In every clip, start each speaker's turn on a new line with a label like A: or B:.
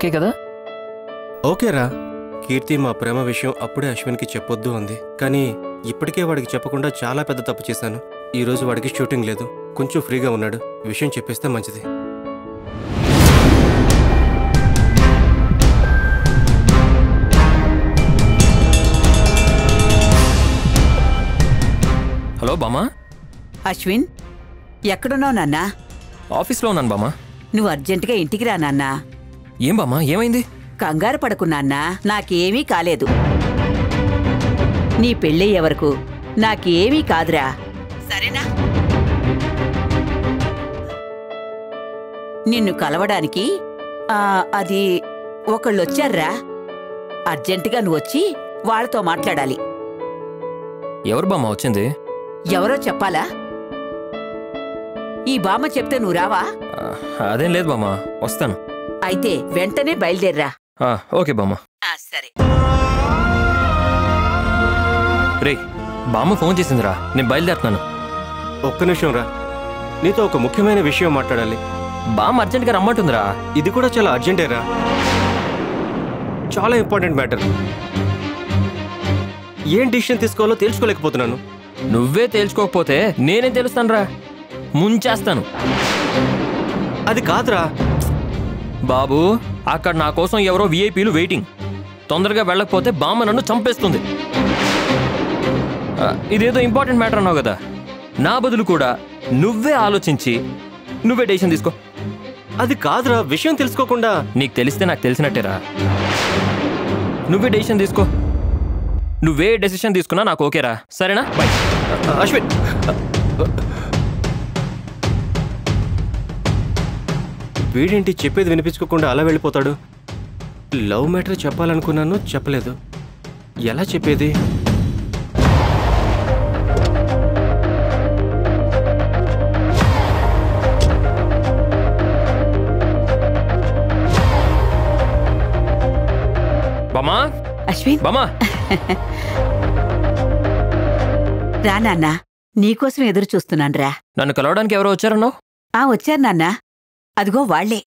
A: Okay కదా?
B: ఓకేరా కీర్తి మా ప్రేమ విషయం అప్పుడే అశ్విన్కి చెప్పొద్దు అంది. కానీ ఇప్పటికే వాడికి చెప్పకుండా చాలా పెద్ద తప్పు చేశాను. ఈ రోజు వాడికి షూటింగ్ లేదు. కొంచెం ఫ్రీగా ఉన్నాడు. విషయం చెప్పేస్తే మంచిది.
A: హలో బామా?
C: అశ్విన్ ఎక్కడున్నావు నాన్నా?
A: ఆఫీస్లో ఉన్నాను బామా.
C: నువ్వు అర్జెంటుగా ఇంటికి రా నాన్నా.
A: ఏం బామా ఏమైంది?
C: కంగారు పడకు నాన్నా నాకేమీ కాలేదు. నీ పెళ్ళయ్యే వరకు నాకేమీ కాదురా. సరేనా? నిన్ను కలవడానికి అది ఒకళ్ళొచ్చారా అర్జెంటుగా నువ్వు వచ్చి వాళ్ళతో మాట్లాడాలి.
A: ఎవరు బామా వచ్చింది?
C: ఎవరో చెప్పాలా? ఈ బామ్మ చెప్తే నువ్వు రావా?
A: అదేం లేదు బామా వస్తాను.
C: అయితే వెంటనే బయలుదేర్రా.
A: ఆ, ఓకే బామా
C: ఆ, సరే.
A: రే బామ్మ ఫోన్ చేసిందిరా. నేను బయలుదేరుతున్నాను.
B: ఒక్క నిమిషం రా. నీతో ఒక ముఖ్యమైన విషయం మాట్లాడాలి.
A: బామ్మ అర్జెంట్గా రమ్మంటుందిరా.
B: ఇది కూడా చాలా అర్జెంటేరా చాలా ఇంపార్టెంట్ మ్యాటర్. ఏం డిసిషన్ తీసుకోవాలో తెలుసుకోలేకపోతున్నాను.
A: నువ్వే తేల్చుకోకపోతే నేనేం తెలుస్తానురా? ముంచేస్తాను.
B: అది కాదురా.
A: బాబు అక్కడ నా కోసం ఎవరో విఐపీలు వెయిటింగ్. తొందరగా వెళ్ళకపోతే బామ్మ నన్ను చంపేస్తుంది. ఇదేదో ఇంపార్టెంట్ మ్యాటర్ అన్నావు కదా. నా బదులు కూడా నువ్వే ఆలోచించి నువ్వే డెసిషన్ తీసుకో.
B: అది కాదురా విషయం తెలుసుకోకుండా.
A: నీకు తెలిస్తే నాకు తెలిసినట్టేరా. నువ్వే డెసిషన్ తీసుకో. నువ్వే డెసిషన్ తీసుకున్నా నాకు ఓకేరా. సరేనా? బాయ్
B: అశ్విన్. వీడేంటి చెప్పేది వినిపించుకోకుండా అలా వెళ్ళిపోతాడు? లవ్ మ్యాటర్ చెప్పాలనుకున్నాను చెప్పలేదు. ఎలా చెప్పేది?
A: బామా?
C: అశ్విన్?
A: బామా?
C: రా నాన్నా నీకోసం ఎదురు చూస్తున్నాన్రా.
A: నన్ను కలవడానికి ఎవరో వచ్చారన్నావు?
C: ఆ వచ్చారు నాన్నా. అదిగో వాళ్ళే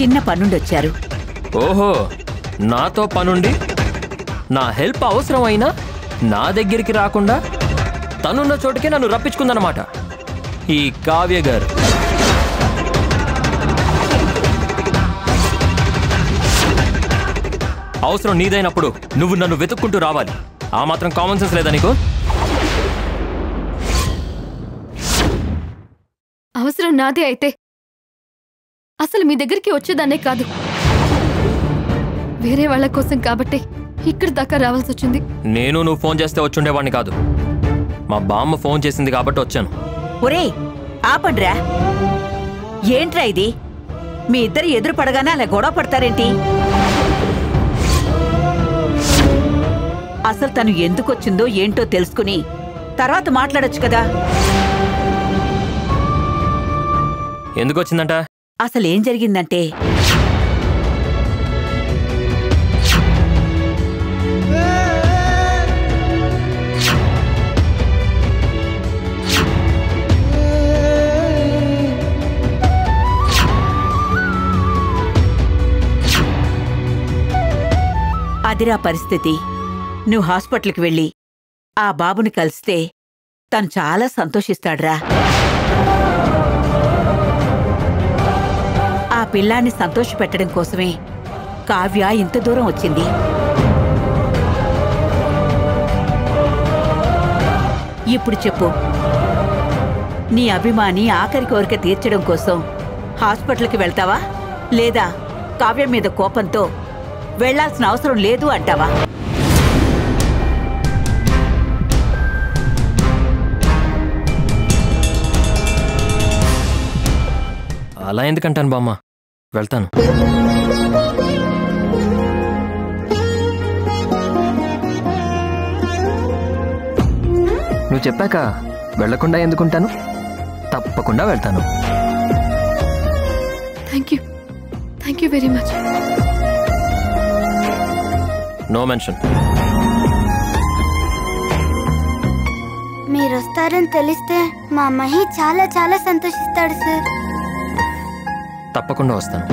C: చిన్న పన్నుండొచ్చారు
A: ఓహో నాతో పనుండి? నా హెల్ప్ అవసరమైనా నా దగ్గరికి రాకుండా తనున్న చోటుకే నన్ను రప్పించుకుందన్నమాట. ఈ కావ్య గారు అవసరం నీదైనప్పుడు నువ్వు నన్ను వెతుక్కుంటూ రావాలి. ఆ మాత్రం కామన్ సెన్స్ లేదా నీకు?
D: అవసరం నాదే అయితే. అసలు మీ దగ్గరికి వచ్చేదాన్నే కాదు. వేరే వాళ్ళ కోసం కాబట్టి ఇక్కడి దాకా రావాల్సి వచ్చింది.
A: నేను నువ్వు ఫోన్ చేస్తే వచ్చుండేవాడిని కాదు. మా బామ్మ ఫోన్ చేసింది కాబట్టి వచ్చాను.
C: ఒరే ఆపండ్రా. ఏంట్రా ఇది? మీ ఇద్దరు ఎదురు పడగానే అలా గొడవ పడతారేంటి? అసలు తను ఎందుకొచ్చిందో ఏంటో తెలుసుకుని తర్వాత మాట్లాడొచ్చు కదా.
A: ఎందుకు వచ్చిందంట?
C: అసలు ఏం జరిగిందంటే? అదిరా పరిస్థితి. నువ్వు హాస్పిటల్కి వెళ్ళి ఆ బాబుని కలిస్తే తను చాలా సంతోషిస్తాడ్రా. పిల్లాన్ని సంతోషపెట్టడం కోసమే కావ్య ఇంత దూరం వచ్చింది. ఇప్పుడు చెప్పు. నీ అభిమాని ఆఖరి కోరిక తీర్చడం కోసం హాస్పిటల్కి వెళ్తావా? లేదా కావ్య మీద కోపంతో వెళ్ళాల్సిన అవసరం లేదు అంటావా?
A: అలా ఎందుకంటాను బామ్మ? వెళ్తాను. నువ్వు చెప్పాక వెళ్ళకుండా ఎందుకుంటాను? తప్పకుండా వెళ్తాను.
D: Thank you thank you very much
A: no mention
E: మీరు వస్తారని తెలిస్తే మా మహి చాలా చాలా సంతోషిస్తాడు సార్
A: తప్పకుండా వస్తాను.